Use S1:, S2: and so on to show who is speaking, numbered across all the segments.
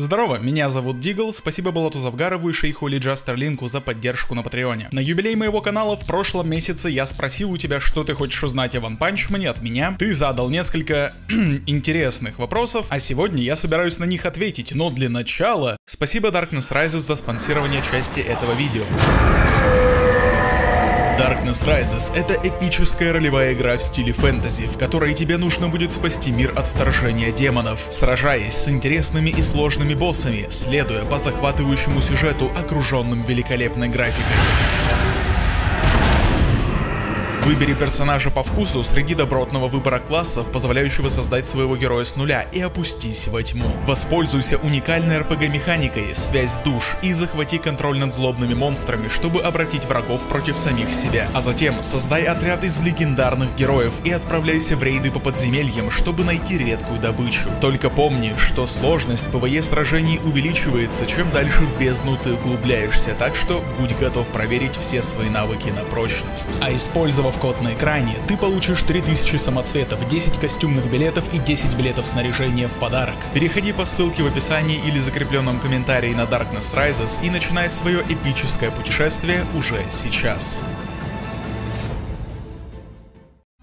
S1: Здорово, меня зовут Дигл, спасибо Балату Завгарову и шейху Ли Джастерлинку за поддержку на Патреоне. На юбилей моего канала в прошлом месяце я спросил у тебя, что ты хочешь узнать о Ван Панчмане от меня. Ты задал несколько интересных вопросов, а сегодня я собираюсь на них ответить, но для начала спасибо Darkness Rises за спонсирование части этого видео. Darkness Rises — это эпическая ролевая игра в стиле фэнтези, в которой тебе нужно будет спасти мир от вторжения демонов, сражаясь с интересными и сложными боссами, следуя по захватывающему сюжету, окруженным великолепной графикой. Выбери персонажа по вкусу среди добротного выбора классов, позволяющего создать своего героя с нуля, и опустись во тьму. Воспользуйся уникальной RPG-механикой, связь душ, и захвати контроль над злобными монстрами, чтобы обратить врагов против самих себя. А затем создай отряд из легендарных героев и отправляйся в рейды по подземельям, чтобы найти редкую добычу. Только помни, что сложность PvE сражений увеличивается, чем дальше в бездну ты углубляешься, так что будь готов проверить все свои навыки на прочность. А использовав Использовав код на экране, ты получишь 3000 самоцветов, 10 костюмных билетов и 10 билетов снаряжения в подарок. Переходи по ссылке в описании или закрепленном комментарии на Darkness Rises и начинай свое эпическое путешествие уже сейчас.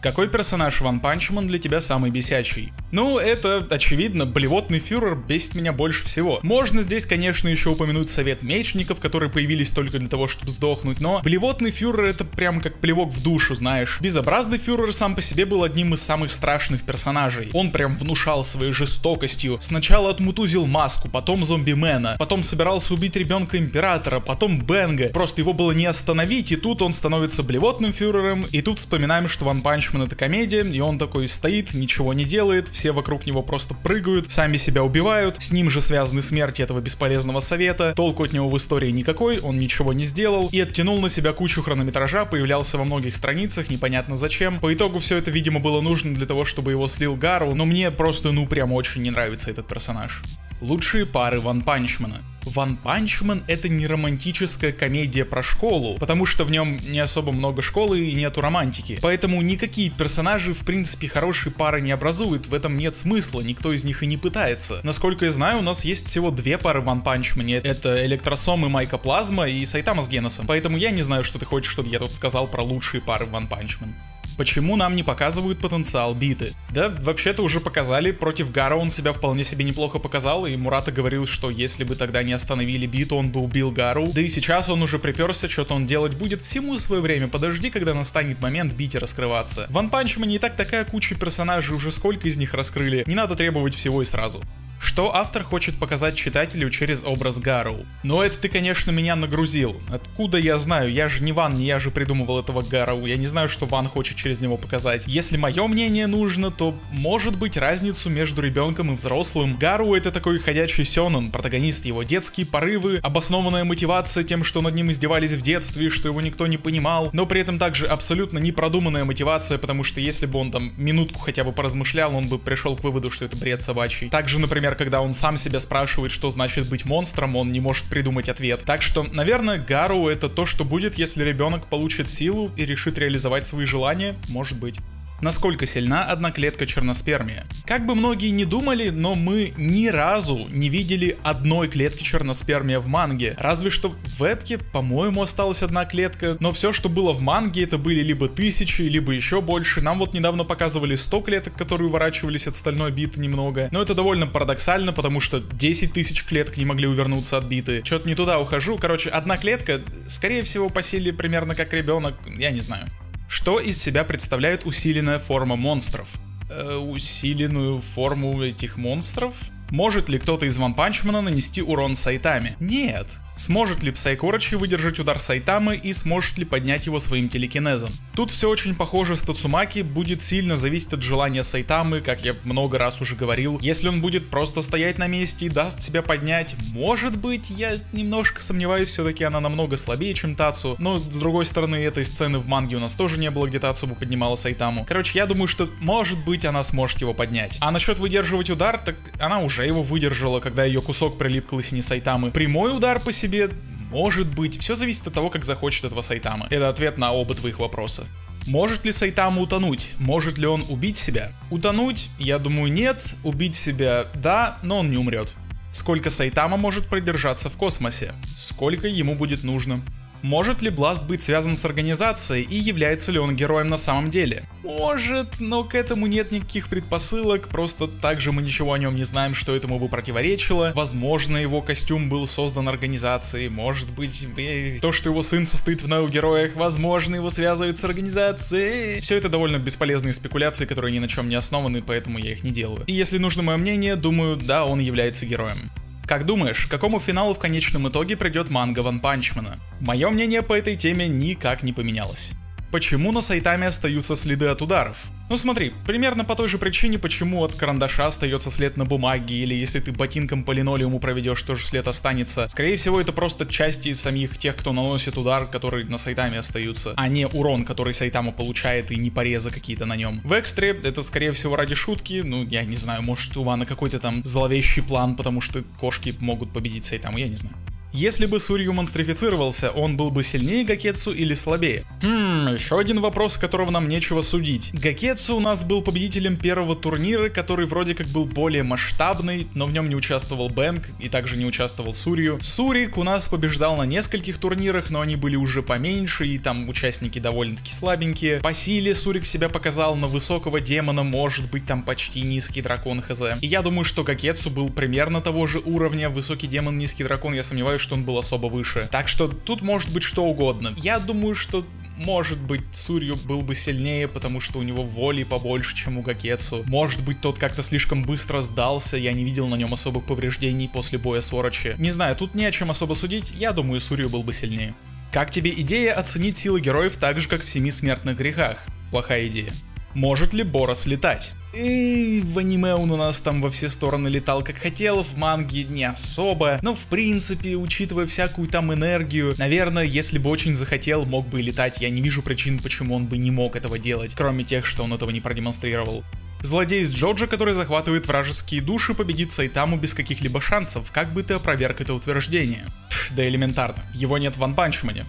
S1: Какой персонаж Ван Панчман для тебя самый бесячий? Ну, это, очевидно, блевотный фюрер бесит меня больше всего. Можно здесь, конечно, еще упомянуть совет мечников, которые появились только для того, чтобы сдохнуть, но блевотный фюрер это прям как плевок в душу, знаешь. Безобразный фюрер сам по себе был одним из самых страшных персонажей. Он прям внушал своей жестокостью. Сначала отмутузил маску, потом зомбимена, потом собирался убить ребенка императора, потом Бенга. Просто его было не остановить, и тут он становится блевотным фюрером, и тут вспоминаем, что Ванпанчмен это комедия, и он такой стоит, ничего не делает, все вокруг него просто прыгают, сами себя убивают, с ним же связаны смерти этого бесполезного совета, толку от него в истории никакой, он ничего не сделал, и оттянул на себя кучу хронометража, появлялся во многих страницах, непонятно зачем. По итогу все это, видимо, было нужно для того, чтобы его слил Гару, но мне просто, ну, прям очень не нравится этот персонаж. Лучшие пары Ван Панчмана. Ван Панчман это не романтическая комедия про школу, потому что в нем не особо много школы и нету романтики. Поэтому никакие персонажи в принципе хорошие пары не образуют, в этом нет смысла, никто из них и не пытается. Насколько я знаю, у нас есть всего две пары Ван Панчмане, это Электросом и Майка Плазма и Сайтама с Геносом. Поэтому я не знаю, что ты хочешь, чтобы я тут сказал про лучшие пары Ван Панчман. Почему нам не показывают потенциал биты? Да, вообще-то уже показали, против Гара он себя вполне себе неплохо показал, и Мурата говорил, что если бы тогда не остановили биту, он бы убил Гару. Да и сейчас он уже приперся, что-то он делать будет всему свое время, подожди, когда настанет момент бить и раскрываться. Ван Панчмане и так такая куча персонажей, уже сколько из них раскрыли, не надо требовать всего и сразу. Что автор хочет показать читателю через образ Гарроу? Но это ты, конечно, меня нагрузил. Откуда я знаю? Я же не Ван, не я же придумывал этого Гарроу. Я не знаю, что Ван хочет через него показать. Если мое мнение нужно, то может быть разницу между ребенком и взрослым. Гару это такой ходячий сёнэн, протагонист его детские порывы, обоснованная мотивация тем, что над ним издевались в детстве, что его никто не понимал, но при этом также абсолютно непродуманная мотивация, потому что если бы он там минутку хотя бы поразмышлял, он бы пришел к выводу, что это бред собачий. Также, например, например, когда он сам себя спрашивает, что значит быть монстром, он не может придумать ответ. Так что, наверное, Гару это то, что будет, если ребенок получит силу и решит реализовать свои желания, может быть. Насколько сильна одноклетка черноспермия? Как бы многие не думали, но мы ни разу не видели одной клетки черноспермия в манге. Разве что в вебке, по-моему, осталась одна клетка, но все, что было в манге, это были либо тысячи, либо еще больше. Нам вот недавно показывали 100 клеток, которые уворачивались от стальной биты немного. Но это довольно парадоксально, потому что 10 тысяч клеток не могли увернуться от биты. Что-то не туда ухожу. Короче, одна клетка, скорее всего, по силе примерно как ребенок, я не знаю. Что из себя представляет усиленная форма монстров? Э, усиленную форму этих монстров? Может ли кто-то из Ванпанчмана нанести урон Сайтами? Нет. Сможет ли Псайкорочи выдержать удар Сайтамы и сможет ли поднять его своим телекинезом? Тут все очень похоже с Тацумаки, будет сильно зависеть от желания Сайтамы, как я много раз уже говорил. Если он будет просто стоять на месте и даст себя поднять, может быть, я немножко сомневаюсь, все-таки она намного слабее, чем Тацу, но с другой стороны, этой сцены в манге у нас тоже не было, где Тацу бы поднимала Сайтаму. Короче, я думаю, что может быть она сможет его поднять. А насчет выдерживать удар, так она уже его выдержала, когда ее кусок прилип к лысине Сайтамы. Прямой удар по себе себе, может быть, все зависит от того, как захочет этого Сайтама. Это ответ на оба твоих вопроса. Может ли Сайтама утонуть? Может ли он убить себя? Утонуть, я думаю, нет. Убить себя, да, но он не умрет. Сколько Сайтама может продержаться в космосе? Сколько ему будет нужно? Может ли Бласт быть связан с организацией и является ли он героем на самом деле? Может, но к этому нет никаких предпосылок, просто также мы ничего о нем не знаем, что этому бы противоречило. Возможно, его костюм был создан организацией, может быть, э, то, что его сын состоит в неогероях, возможно, его связывает с организацией. Все это довольно бесполезные спекуляции, которые ни на чем не основаны, поэтому я их не делаю. И если нужно мое мнение, думаю, да, он является героем. Как думаешь, к какому финалу в конечном итоге придет манга Ван Панчмана? Мое мнение по этой теме никак не поменялось. Почему на сайтами остаются следы от ударов? Ну смотри, примерно по той же причине, почему от карандаша остается след на бумаге, или если ты ботинком по линолеуму проведешь, тоже след останется. Скорее всего, это просто части самих тех, кто наносит удар, которые на сайтами остаются, а не урон, который сайтама получает и не порезы какие-то на нем. В экстре это скорее всего ради шутки, ну я не знаю, может у Вана какой-то там зловещий план, потому что кошки могут победить сайтаму, я не знаю. Если бы Сурью монстрифицировался, он был бы сильнее Гакетсу или слабее? Хм, еще один вопрос, с которого нам нечего судить. Гакетсу у нас был победителем первого турнира, который вроде как был более масштабный, но в нем не участвовал Бэнк и также не участвовал Сурью. Сурик у нас побеждал на нескольких турнирах, но они были уже поменьше, и там участники довольно-таки слабенькие. По силе Сурик себя показал на высокого демона, может быть там почти низкий дракон хз. И я думаю, что Гакетсу был примерно того же уровня, высокий демон, низкий дракон, я сомневаюсь, что он был особо выше. Так что тут может быть что угодно. Я думаю, что может быть, Сурью был бы сильнее, потому что у него воли побольше, чем у Гакетсу. Может быть, тот как-то слишком быстро сдался, я не видел на нем особых повреждений после боя с Орочи. Не знаю, тут не о чем особо судить, я думаю, Сурью был бы сильнее. Как тебе идея оценить силы героев так же, как в Семи Смертных Грехах? Плохая идея. Может ли Борос летать? И в аниме он у нас там во все стороны летал как хотел, в манге не особо. Но в принципе, учитывая всякую там энергию, наверное, если бы очень захотел, мог бы летать. Я не вижу причин, почему он бы не мог этого делать, кроме тех, что он этого не продемонстрировал. Злодей из Джоджа, который захватывает вражеские души, победит Сайтаму без каких-либо шансов. Как бы ты опроверг это утверждение? Пф, да элементарно. Его нет в Ван Панчмане.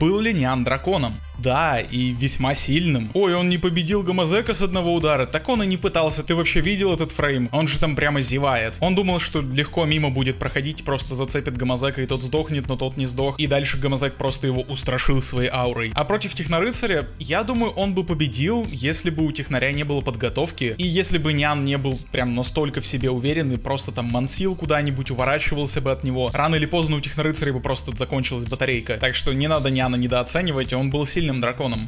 S1: Был ли Ниан драконом? Да, и весьма сильным. Ой, он не победил Гамазека с одного удара, так он и не пытался. Ты вообще видел этот фрейм? Он же там прямо зевает. Он думал, что легко мимо будет проходить, просто зацепит Гамазека и тот сдохнет, но тот не сдох. И дальше Гамазек просто его устрашил своей аурой. А против Технорыцаря, я думаю, он бы победил, если бы у Технаря не было подготовки. И если бы Ниан не был прям настолько в себе уверен и просто там мансил куда-нибудь, уворачивался бы от него. Рано или поздно у Технорыцаря бы просто закончилась батарейка. Так что не надо Ниана недооценивать, он был сильным драконом.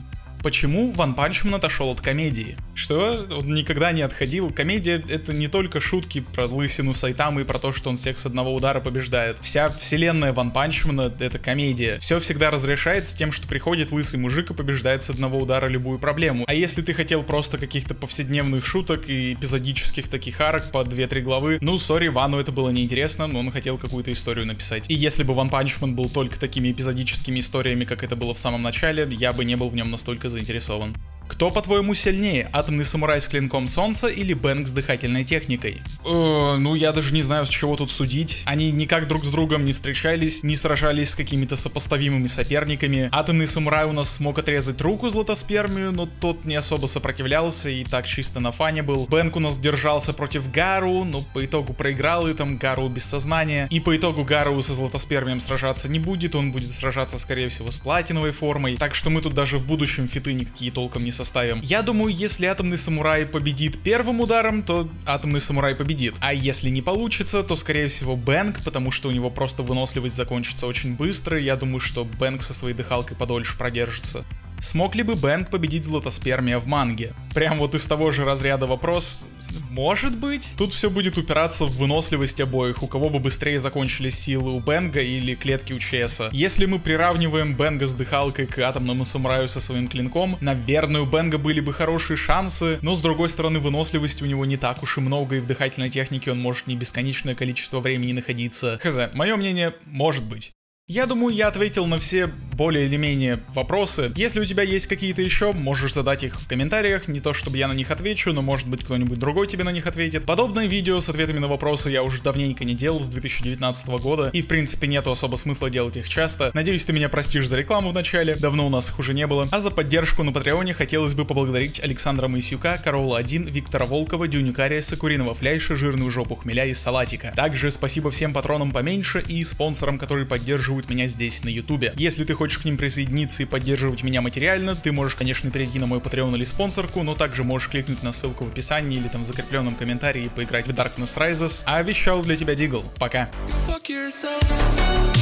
S1: Почему Ванпанчмен отошел от комедии? Что? Он никогда не отходил. Комедия — это не только шутки про лысину Сайтамы и про то, что он всех с одного удара побеждает. Вся вселенная Ванпанчмена — это комедия. Все всегда разрешается тем, что приходит лысый мужик и побеждает с одного удара любую проблему. А если ты хотел просто каких-то повседневных шуток и эпизодических таких арок по 2-3 главы, ну, sorry, Вану это было неинтересно, но он хотел какую-то историю написать. И если бы Ванпанчмен был только такими эпизодическими историями, как это было в самом начале, я бы не был в нем настолько заинтересован. Кто, по-твоему, сильнее, атомный самурай с клинком солнца или Бэнк с дыхательной техникой? Э, ну, я даже не знаю, с чего тут судить. Они никак друг с другом не встречались, не сражались с какими-то сопоставимыми соперниками. Атомный самурай у нас смог отрезать руку златоспермию, но тот не особо сопротивлялся и так чисто на фане был. Бэнк у нас держался против Гару, но по итогу проиграл и там Гару без сознания. И по итогу Гару со златоспермием сражаться не будет, он будет сражаться, скорее всего, с платиновой формой. Так что мы тут даже в будущем фиты никакие толком не составим. Я думаю, если Атомный Самурай победит первым ударом, то Атомный Самурай победит. А если не получится, то скорее всего Бэнк, потому что у него просто выносливость закончится очень быстро. Я думаю, что Бэнк со своей дыхалкой подольше продержится. Смог ли бы Бэнк победить Златоспермия в манге? Прям вот из того же разряда вопрос, может быть? Тут все будет упираться в выносливость обоих, у кого бы быстрее закончились силы, у Бенга или клетки у Чеса. Если мы приравниваем Бенга с дыхалкой к атомному самураю со своим клинком, наверное, у Бенга были бы хорошие шансы, но с другой стороны выносливости у него не так уж и много, и в дыхательной технике он может не бесконечное количество времени находиться. Хз, мое мнение, может быть. Я думаю, я ответил на все более или менее вопросы. Если у тебя есть какие-то еще, можешь задать их в комментариях. Не то чтобы я на них отвечу, но может быть кто-нибудь другой тебе на них ответит. Подобное видео с ответами на вопросы я уже давненько не делал с 2019 года. И в принципе нету особо смысла делать их часто. Надеюсь, ты меня простишь за рекламу в начале. Давно у нас их уже не было. А за поддержку на Патреоне хотелось бы поблагодарить Александра Моисюка, Карола 1, Виктора Волкова, Дюнюкариса, Куриного Фляйша, Жирную Жопу Хмеля и Салатика. Также спасибо всем патронам поменьше и спонсорам, которые поддерживают меня здесь на ютубе. Если ты хочешь к ним присоединиться и поддерживать меня материально, ты можешь, конечно, перейти на мой Patreon или спонсорку, но также можешь кликнуть на ссылку в описании или там в закрепленном комментарии и поиграть в Darkness Rises. А вещал для тебя Дигл. Пока.
S2: Fuck yourself.